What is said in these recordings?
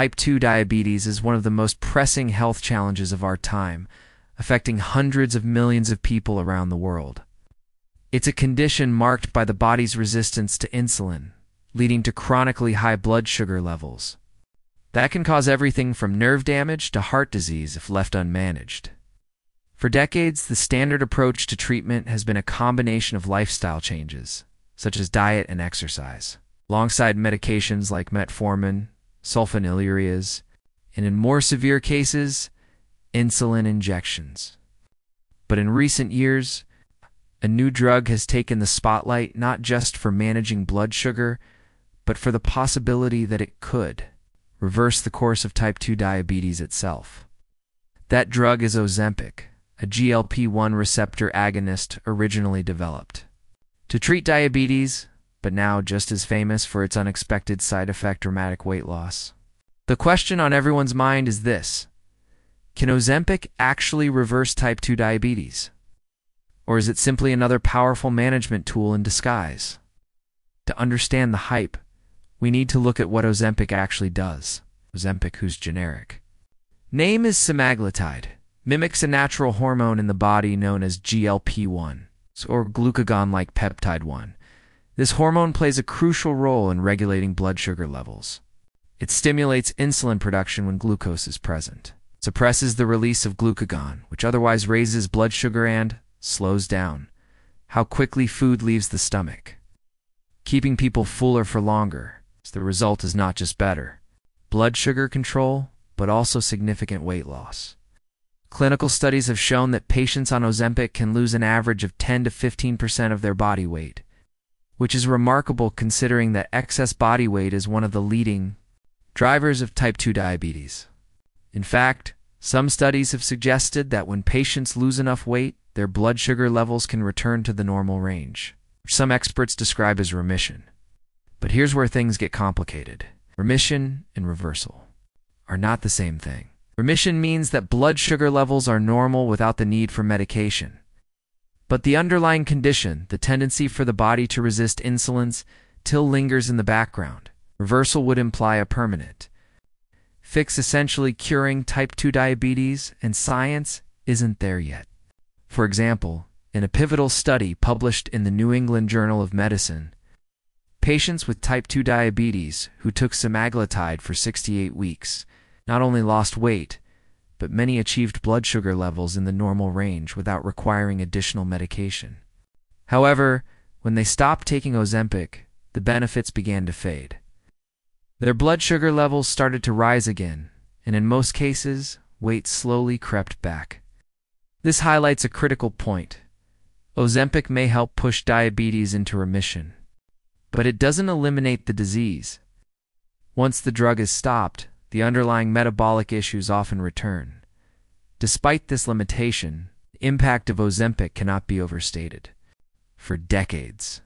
Type 2 diabetes is one of the most pressing health challenges of our time, affecting hundreds of millions of people around the world. It's a condition marked by the body's resistance to insulin, leading to chronically high blood sugar levels. That can cause everything from nerve damage to heart disease if left unmanaged. For decades, the standard approach to treatment has been a combination of lifestyle changes, such as diet and exercise, alongside medications like metformin, sulfonylureas, and in more severe cases, insulin injections. But in recent years, a new drug has taken the spotlight not just for managing blood sugar, but for the possibility that it could reverse the course of type 2 diabetes itself. That drug is Ozempic, a GLP-1 receptor agonist originally developed. To treat diabetes, but now just as famous for its unexpected side effect dramatic weight loss. The question on everyone's mind is this. Can Ozempic actually reverse type 2 diabetes? Or is it simply another powerful management tool in disguise? To understand the hype, we need to look at what Ozempic actually does. Ozempic, whose generic. Name is semaglutide, mimics a natural hormone in the body known as GLP-1, or glucagon-like peptide 1. This hormone plays a crucial role in regulating blood sugar levels. It stimulates insulin production when glucose is present, suppresses the release of glucagon, which otherwise raises blood sugar and slows down how quickly food leaves the stomach, keeping people fuller for longer so the result is not just better blood sugar control, but also significant weight loss. Clinical studies have shown that patients on Ozempic can lose an average of 10 to 15% of their body weight, which is remarkable considering that excess body weight is one of the leading drivers of type 2 diabetes. In fact, some studies have suggested that when patients lose enough weight, their blood sugar levels can return to the normal range, which some experts describe as remission. But here's where things get complicated. Remission and reversal are not the same thing. Remission means that blood sugar levels are normal without the need for medication. But the underlying condition, the tendency for the body to resist insulins, still lingers in the background. Reversal would imply a permanent fix essentially curing type 2 diabetes, and science isn't there yet. For example, in a pivotal study published in the New England Journal of Medicine, Patients with type 2 diabetes who took semaglutide for 68 weeks not only lost weight, but many achieved blood sugar levels in the normal range without requiring additional medication. However, when they stopped taking Ozempic, the benefits began to fade. Their blood sugar levels started to rise again, and in most cases, weight slowly crept back. This highlights a critical point. Ozempic may help push diabetes into remission, but it doesn't eliminate the disease. Once the drug is stopped, the underlying metabolic issues often return. Despite this limitation, the impact of Ozempic cannot be overstated. For decades,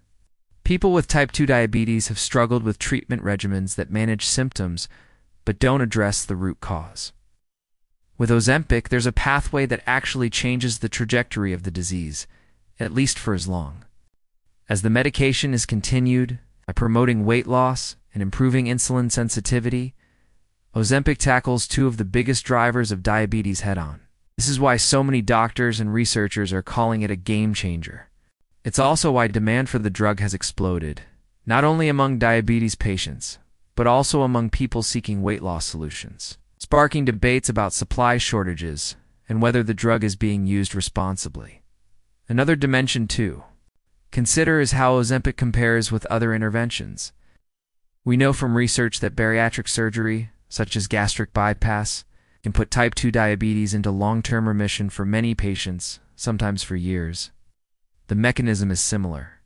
people with type 2 diabetes have struggled with treatment regimens that manage symptoms but don't address the root cause. With Ozempic, there's a pathway that actually changes the trajectory of the disease, at least for as long. As the medication is continued by promoting weight loss and improving insulin sensitivity, Ozempic tackles two of the biggest drivers of diabetes head on. This is why so many doctors and researchers are calling it a game changer. It's also why demand for the drug has exploded, not only among diabetes patients, but also among people seeking weight loss solutions, sparking debates about supply shortages and whether the drug is being used responsibly. Another dimension, to, Consider is how Ozempic compares with other interventions. We know from research that bariatric surgery, such as gastric bypass, can put type 2 diabetes into long-term remission for many patients, sometimes for years. The mechanism is similar.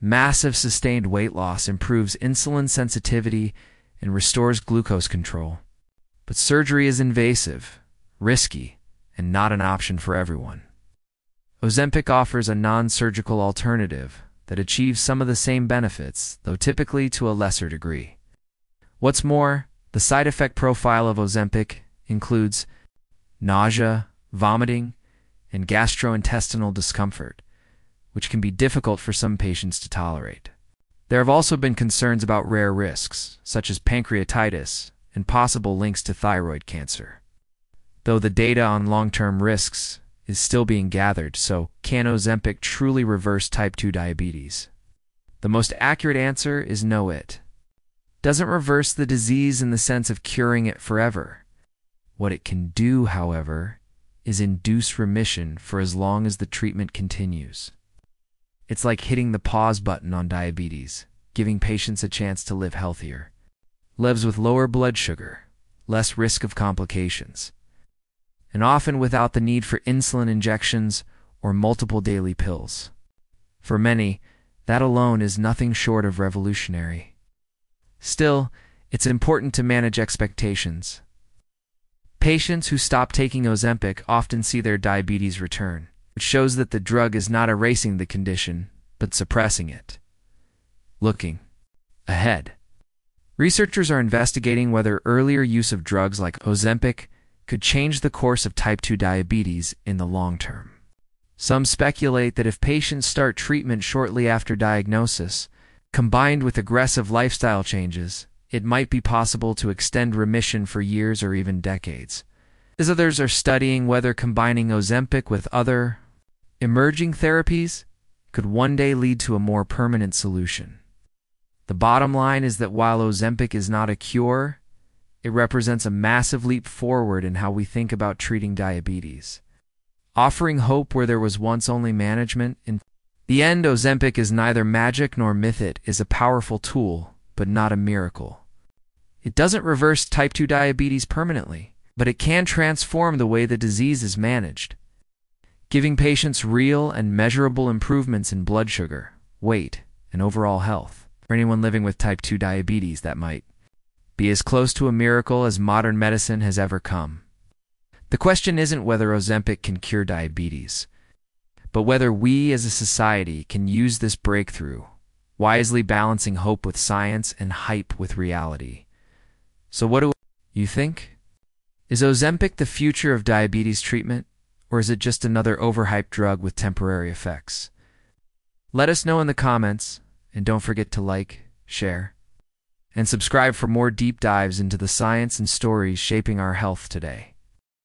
Massive sustained weight loss improves insulin sensitivity and restores glucose control. But surgery is invasive, risky, and not an option for everyone. Ozempic offers a non-surgical alternative that achieves some of the same benefits, though typically to a lesser degree. What's more, the side effect profile of Ozempic includes nausea, vomiting, and gastrointestinal discomfort, which can be difficult for some patients to tolerate. There have also been concerns about rare risks, such as pancreatitis, and possible links to thyroid cancer. Though the data on long-term risks is still being gathered, so can Ozempic truly reverse type 2 diabetes? The most accurate answer is no it. Doesn't reverse the disease in the sense of curing it forever. What it can do, however, is induce remission for as long as the treatment continues. It's like hitting the pause button on diabetes, giving patients a chance to live healthier. Lives with lower blood sugar, less risk of complications, and often without the need for insulin injections or multiple daily pills. For many, that alone is nothing short of revolutionary. Still, it's important to manage expectations. Patients who stop taking Ozempic often see their diabetes return, which shows that the drug is not erasing the condition, but suppressing it. Looking ahead. Researchers are investigating whether earlier use of drugs like Ozempic could change the course of type 2 diabetes in the long term. Some speculate that if patients start treatment shortly after diagnosis, combined with aggressive lifestyle changes, it might be possible to extend remission for years or even decades. As others are studying whether combining Ozempic with other emerging therapies could one day lead to a more permanent solution. The bottom line is that while Ozempic is not a cure, it represents a massive leap forward in how we think about treating diabetes. Offering hope where there was once only management, the end, Ozempic is neither magic nor myth. It is a powerful tool, but not a miracle. It doesn't reverse type 2 diabetes permanently, but it can transform the way the disease is managed, giving patients real and measurable improvements in blood sugar, weight, and overall health. For anyone living with type 2 diabetes, that might be as close to a miracle as modern medicine has ever come. The question isn't whether Ozempic can cure diabetes but whether we as a society can use this breakthrough, wisely balancing hope with science and hype with reality. So, what do you think? Is Ozempic the future of diabetes treatment, or is it just another overhyped drug with temporary effects? Let us know in the comments, and don't forget to like, share, and subscribe for more deep dives into the science and stories shaping our health today.